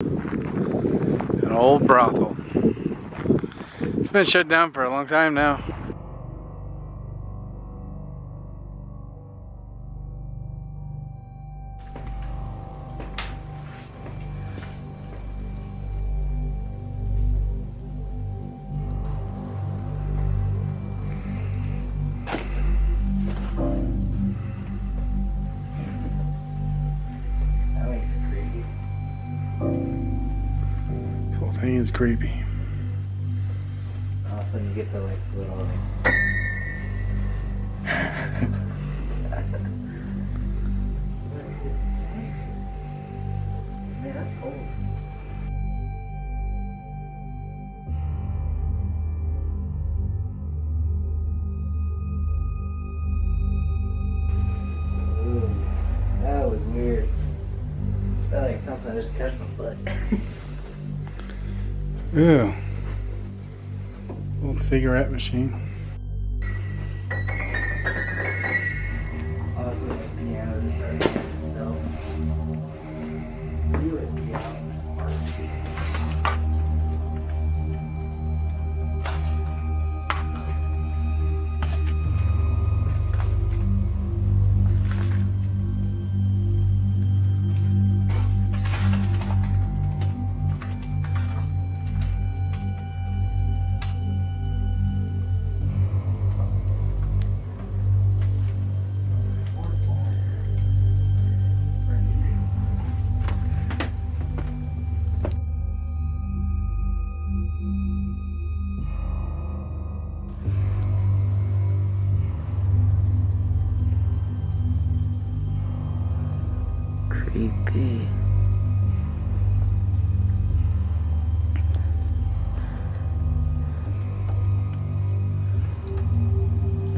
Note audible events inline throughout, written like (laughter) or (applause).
An old brothel. It's been shut down for a long time now. This whole thing is creepy. All of a sudden you get the like little like. (laughs) Man, that's cold. Ooh, that was weird. Felt like something just touched my foot. (laughs) Ew. Old cigarette machine.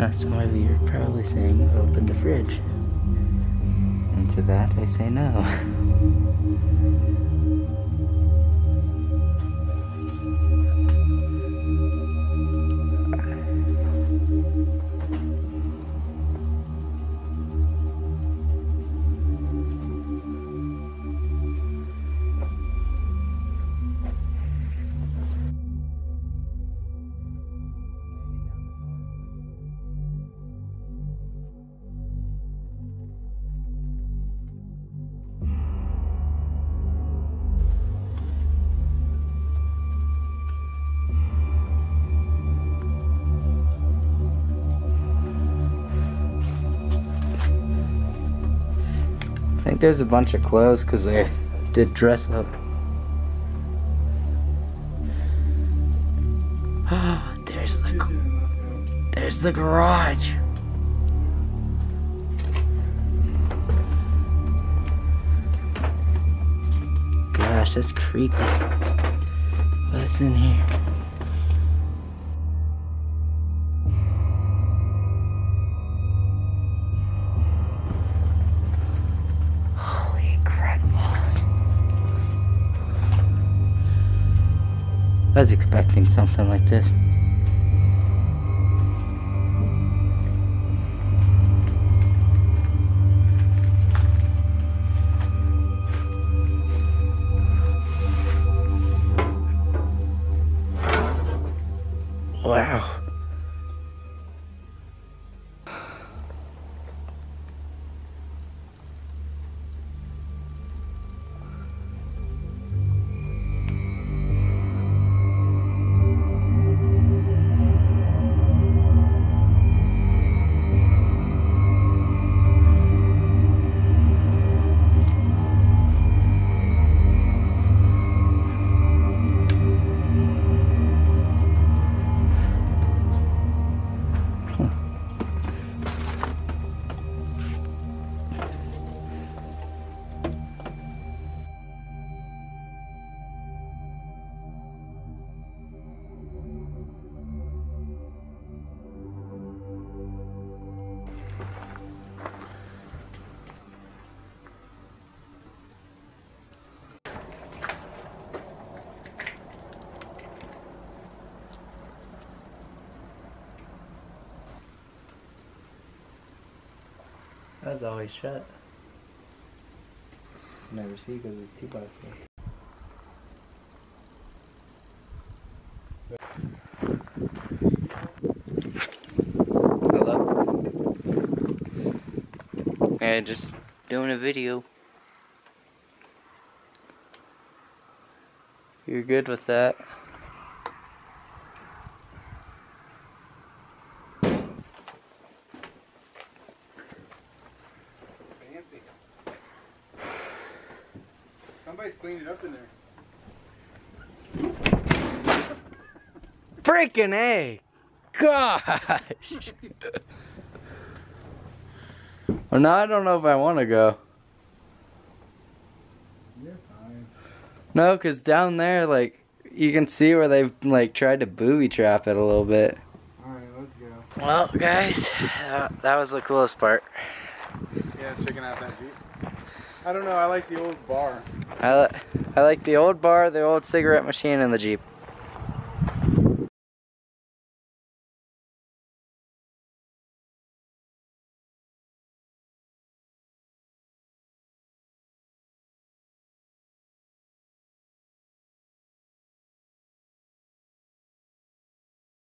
That's why you're probably saying open the fridge. And to that I say no. (laughs) there's a bunch of clothes because they did dress up. (gasps) there's the there's the garage. Gosh, that's creepy. What's in here? I was expecting something like this. Wow. Teapots always shut. Never see because it's teapot. Hello. And just doing a video. You're good with that. Somebody's cleaned it up in there. Freaking A! Gosh! (laughs) well, now I don't know if I want to go. You're fine. No, because down there, like, you can see where they've, like, tried to booby trap it a little bit. Alright, let's go. Well, guys, that, that was the coolest part. Yeah, checking out that Jeep. I don't know, I like the old bar. I, li- I like the old bar, the old cigarette machine, and the Jeep.